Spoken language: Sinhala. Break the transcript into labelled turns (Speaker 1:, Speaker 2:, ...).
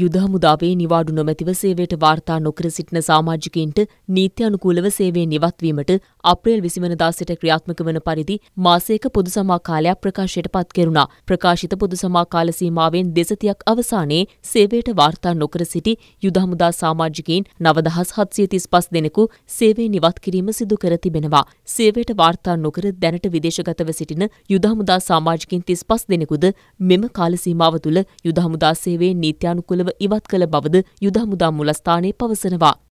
Speaker 1: යුද හමුදාවේ නිවාඩු නොමැතිව සේවයට වාර්තා නොකර සිටින සාමාජිකයින්ට නීත්‍ය අනුකූලව සේවයෙන් ඉවත්වීමට අප්‍රේල් විසිවනදා සිට ක්‍රියාත්මක වන පරිදි මාසයක පොදු සමා කාලයක් ප්‍රකාශයට පත් කෙරුණා. ප්‍රකාශිත පොදු සමා කාල සීමාවෙන් දෙසතියක් අවසානයේ සේවයට වාර්තා නොකර සිටි යුද හමුදා සාමාජිකයින් නවදහස් හත්සිය තිස් පස් දෙනෙකු සේවයෙන් ඉවත් කිරීම සිදු කර තිබෙනවා. සේවයට වාර්තා නොකර දැනට විදේශගතව සිටින යුද හමුදා සාමාජිකින් තිස් පස් දෙනෙකුද මෙම කාල සීමාව තුළ යුද හමුදා සේවයෙන් නීත්‍යානුකූලව ඉවත් කළ බවද යුද හමුදා මුලස්ථානයේ පවසනවා.